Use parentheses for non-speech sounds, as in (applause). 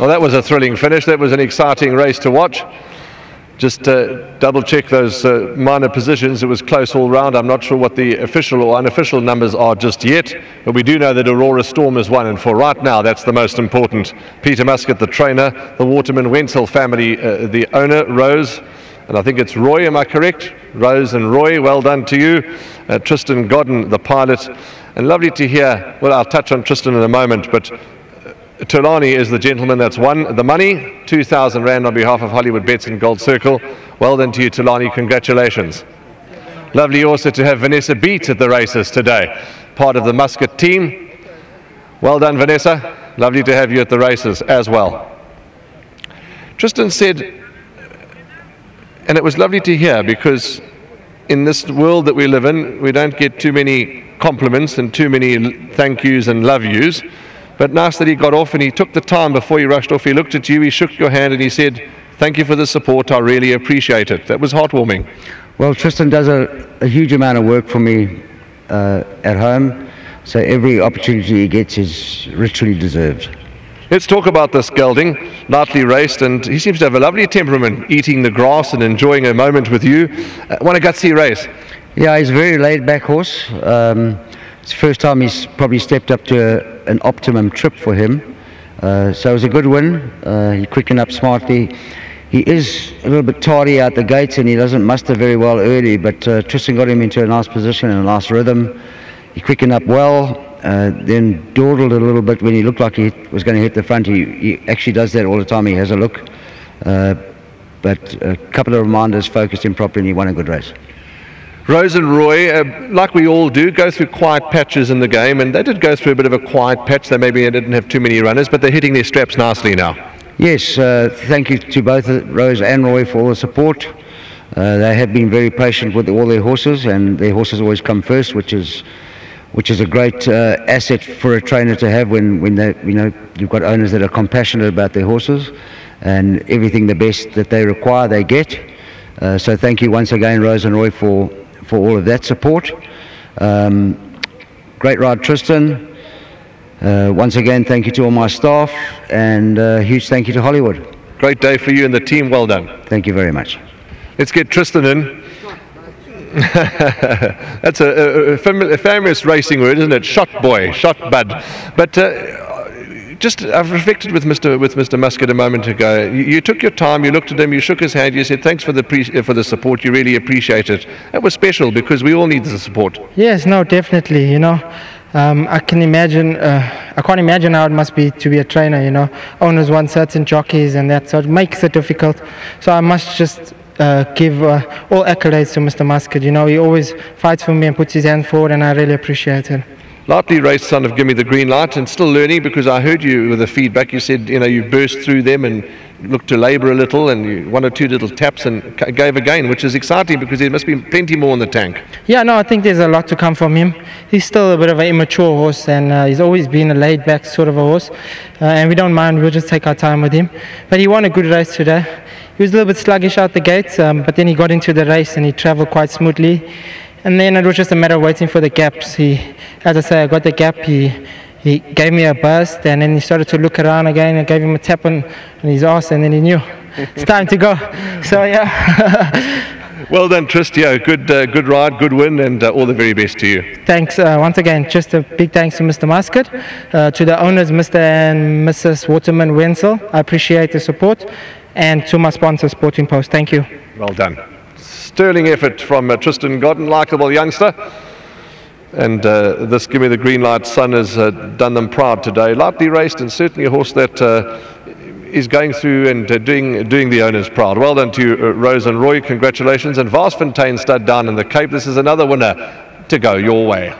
Well, that was a thrilling finish. That was an exciting race to watch. Just uh, double check those uh, minor positions. It was close all round. I'm not sure what the official or unofficial numbers are just yet, but we do know that Aurora Storm is one. And for right now, that's the most important. Peter Muscat, the trainer, the Waterman Wenzel family, uh, the owner, Rose. And I think it's Roy, am I correct? Rose and Roy, well done to you. Uh, Tristan Godden, the pilot. And lovely to hear, well, I'll touch on Tristan in a moment, but Tulani is the gentleman that's won the money, 2,000 Rand on behalf of Hollywoodbets and Gold Circle. Well done to you, Tolani. Congratulations. Lovely also to have Vanessa Beat at the races today, part of the Muscat team. Well done, Vanessa. Lovely to have you at the races as well. Tristan said, and it was lovely to hear because in this world that we live in, we don't get too many compliments and too many thank yous and love yous. But nice that he got off and he took the time before he rushed off. He looked at you, he shook your hand, and he said, Thank you for the support. I really appreciate it. That was heartwarming. Well, Tristan does a, a huge amount of work for me uh, at home, so every opportunity he gets is richly deserved. Let's talk about this gelding, lightly raced, and he seems to have a lovely temperament, eating the grass and enjoying a moment with you. Uh, what a gutsy race. Yeah, he's a very laid back horse. Um, it's the first time he's probably stepped up to a, an optimum trip for him. Uh, so it was a good win. Uh, he quickened up smartly. He is a little bit tardy out the gates and he doesn't muster very well early, but uh, Tristan got him into a nice position and a nice rhythm. He quickened up well, uh, then dawdled a little bit when he looked like he was going to hit the front. He, he actually does that all the time. He has a look. Uh, but a couple of reminders focused him properly and he won a good race. Rose and Roy, uh, like we all do, go through quiet patches in the game, and they did go through a bit of a quiet patch. They maybe didn't have too many runners, but they're hitting their straps nicely now. Yes, uh, thank you to both Rose and Roy for all the support. Uh, they have been very patient with all their horses, and their horses always come first, which is which is a great uh, asset for a trainer to have when, when they, you know you've got owners that are compassionate about their horses, and everything the best that they require they get. Uh, so thank you once again, Rose and Roy, for for all of that support. Um, great ride, Tristan. Uh, once again, thank you to all my staff and uh, huge thank you to Hollywood. Great day for you and the team. Well done. Thank you very much. Let's get Tristan in. (laughs) That's a, a, a, famous racing word, isn't it? Shot boy, shot bud. But uh, just I've reflected with Mr. with Mr. Muscat a moment ago. You, you, took your time, you looked at him, you shook his hand, you said thanks for the pre- for the support. You really appreciate it. That was special because we all need the support. Yes, no, definitely. You know. Um, I can imagine, uh, I can't imagine how it must be to be a trainer, you know. Owners want certain jockeys and that, so it makes it difficult. So I must just uh, give uh, all accolades to Mr. Muscat. You know, he always fights for me and puts his hand forward, and I really appreciate it. Lightly raced son of Give Me the Green Light and still learning because I heard you with the feedback. You said, you know, you burst through them and looked to labour a little and one or two little taps and gave again, which is exciting because there must be plenty more in the tank. Yeah, no, I think there's a lot to come from him. He's still a bit of an immature horse and uh, he's always been a laid back sort of a horse. Uh, and we don't mind, we'll just take our time with him. But he won a good race today. He was a little bit sluggish out the gates, um, but then he got into the race and he travelled quite smoothly. And then it was just a matter of waiting for the gaps. He, as I say, I got the gap. He, he gave me a burst, and then he started to look around again. I gave him a tap on, on his ass, and then he knew (laughs) it's time to go. So yeah. (laughs) well done, Tristan. Good, uh, good ride, good win, and uh, all the very best to you. Thanks uh, once again. Just a big thanks to Mr. Muscat, uh, to the owners, Mr. and Mrs. Waterman Wenzel. I appreciate the support, and to my sponsor, Sporting Post. Thank you. Well done. Sterling effort from uh, Tristan Godden, likeable youngster. And uh, this Give Me the Green Light son has uh, done them proud today. Lightly raced and certainly a horse that uh, is going through and uh, doing, doing the owners proud. Well done to uh, Rose and Roy. Congratulations. And Varsfontein stud down in the Cape. This is another winner to go your way.